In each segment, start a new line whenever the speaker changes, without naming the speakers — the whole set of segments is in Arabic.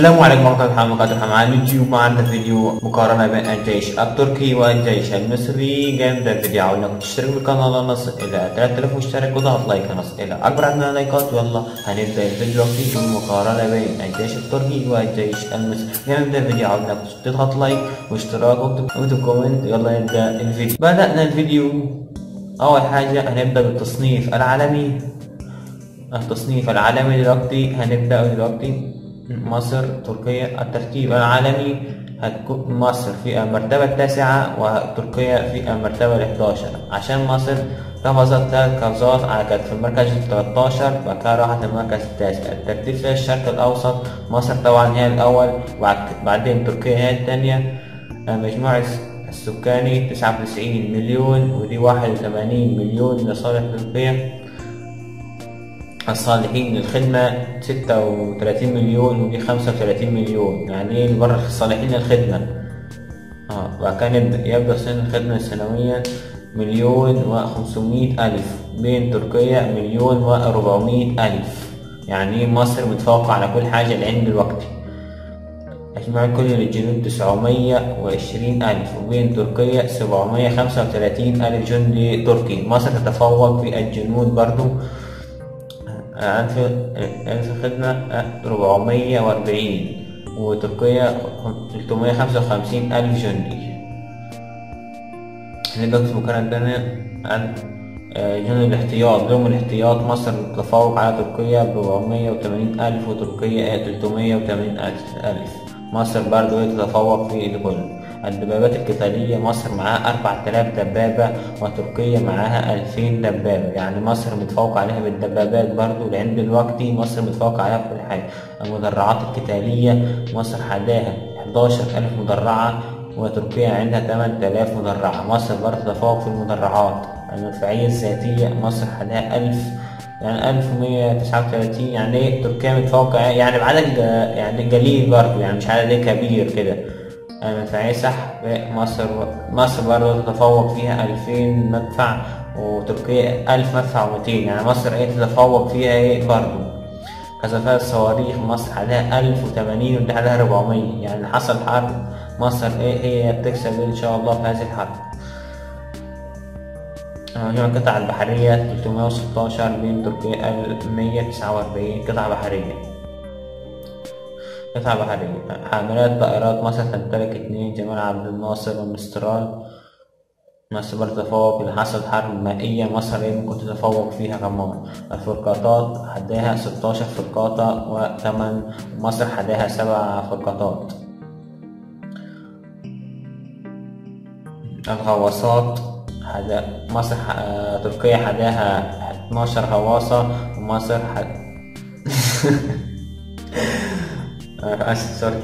السلام عليكم ورحمة الله وبركاته مع اليوتيوب معنا فيديو مقارنة بين الجيش التركي والجيش المصري جنب الفيديو عاوزك تشترك بالقناة نصل إلى 3000 مشترك وضغط like نصل إلى أكبر عدد من اللايكات يلا هنبدأ الفيديو دلوقتي بالمقارنة بين الجيش التركي والجيش المصري جنب الفيديو عاوزك تضغط like واشتراك واكتب comment يلا نبدأ الفيديو بدأنا الفيديو أول حاجة هنبدأ بالتصنيف العالمي التصنيف العالمي دلوقتي هنبدأ دلوقتي مصر تركيا الترتيب العالمي هتكون مصر في المرتبة التاسعة وتركيا في المرتبة الإحداشر عشان مصر رفضت ثلاث قفزات على كانت في المركز التلاتاشر بعد كده راحت المركز التاسع. الترتيب في الشرق الأوسط مصر طبعا هي الأول بعدين تركيا هي الثانية. المجموع السكاني تسعة وتسعين مليون ودي واحد وثمانين مليون لصالح تركيا. الصالحين للخدمة ستة وتلاتين مليون ودي خمسة وتلاتين مليون. يعني إيه برا الصالحين للخدمة؟ آه وكان يبدأ, سن الخدمة السنوية مليون وخمسمية ألف بين تركيا مليون وربعمية ألف. يعني مصر متفوقة على كل حاجة لعند الوقت. أجمع كل للجنود تسعمية وعشرين ألف وبين تركيا سبعمية خمسة وتلاتين ألف جندي تركي. مصر تتفوق في الجنود برضو. ألف خدمة ربعمية وأربعين. وتركيا تلتمية خمسة وخمسين ألف جندي. نبدأ في تانية عن جند الاحتياط. ضمن الاحتياط مصر تتفوق على تركيا بربعمية وتمانين ألف وتركيا تلتمية وتمانين ألف مصر برضو تتفوق في الكل الدبابات القتالية. مصر معاها أربعة آلاف دبابة وتركيا معاها ألفين دبابة. يعني مصر متفوق عليها بالدبابات برضو لأن دلوقتي مصر متفوق عليها في كل حاجة. المدرعات القتالية مصر حداها حداشر ألف مدرعة وتركيا عندها تمن آلاف مدرعة. مصر برضو تتفوق في المدرعات. المدفعية الذاتية مصر حداها ألف يعني ألف ومية تسعة وتلاتين. يعني إيه؟ تركيا متفوقة يعني بعدد يعني قليل برضو يعني مش عدد كبير كده. صح مصر مصر برضه تتفوق فيها ألفين مدفع وتركيا ألف مدفع ومتين يعني مصر إيه تتفوق فيها إيه برضه كثافات الصواريخ مصر عليها ألف وتمانين ودي عليها ربعمية يعني حصل حرب مصر إيه هي بتكسب إن شاء الله في هذه الحرب. مجموع القطع البحرية تلتمية وستاشر بين تركيا مية تسعة وأربعين قطعة بحرية. قطعة بحرية حاملات طائرات مصر تمتلك اتنين جمال عبد الناصر ومسترال مصر إذا حصلت حرب مائية مصر هي ممكن تتفوق فيها كمان الفرقاطات حداها ستاشر فرقاطة وثمن مصر حداها سبع فرقاطات الغواصات حدا مصر ح... تركيا حداها اتناشر غواصة ومصر حد اسف سوري.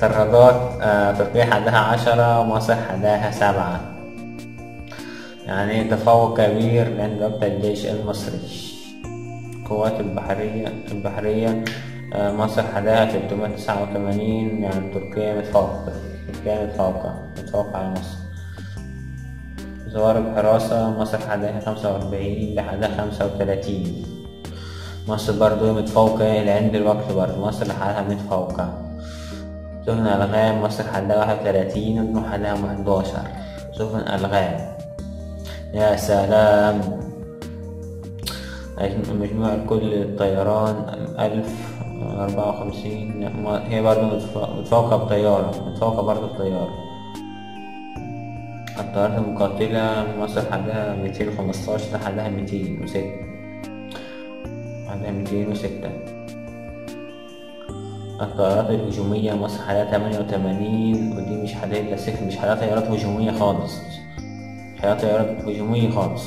طرادات آه، تركيا حداها عشرة ومصر حداها سبعة. يعني تفوق كبير عند وقت الجيش المصري. القوات البحرية البحرية آه، مصر حداها تلتمية تسعة وتمانين يعني تركيا متفوقة تركيا متفوقة متفوقة على مصر. زوارق حراسة مصر حداها خمسة وأربعين لحدها خمسة وتلاتين. مصر برضو متفوقة إلى عند الوقت برضو مصر لحالها متفوقة. سفن ألغام مصر حدها واحد وتلاتين ونوح حدها حداشر سفن ألغام. يا سلام. مجموع كل الطيران ألف أربعة وخمسين. هي برضو متفوقة بطيارة متفوقة برضو بطيارة. الطيارات المقاتلة مصر حدها ميتين وخمستاشر لحدها ميتين وستة. حدها ميتين وستة. الطيارات الهجومية مصر تمانية وتمانين. ودي مش إلا صفر مش حدها طيارات هجومية خالص. حدها طيارات هجومية خالص.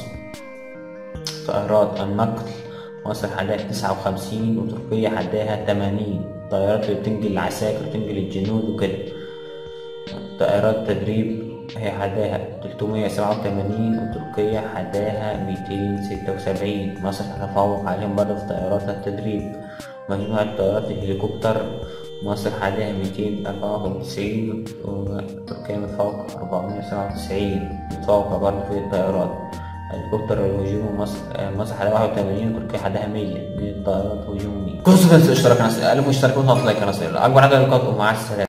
طائرات النقل مصر حدها تسعة وخمسين. وتركيا حداها تمانين. اللي بتنقل العساكر وتنقل الجنود وكده. طائرات تدريب هي حداها تلتمية سبعة وتمانين وتركيا حداها ميتين ستة وسبعين. مصر تتفوق عليهم برضه في طيارات التدريب. مجموعة طيارات الهليكوبتر مصر حداها ميتين أربعة وتسعين وتركيا متفوقة أربعمية سبعة وتسعين. متفوقة برضه في الطيارات. هليكوبتر الهجوم مصر مصر حوالي 81 وتركيا حدها 100 من الطائرات هجومية كل سنة اشتراك ناس ألف مشترك يا ناصر أكبر عدد اللايكات ومع السلامة.